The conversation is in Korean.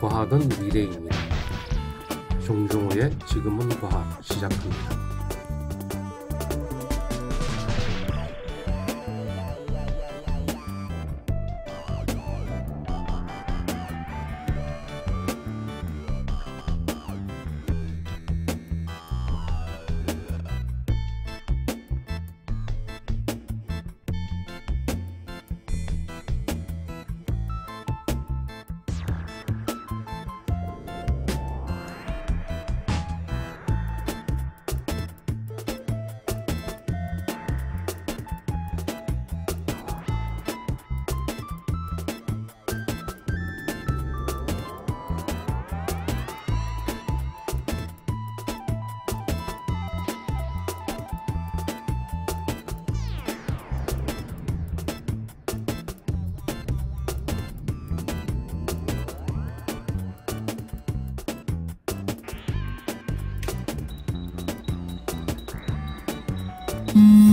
과학은 미래입니다. 종종호의 지금은 과학 시작합니다. Mm-hmm.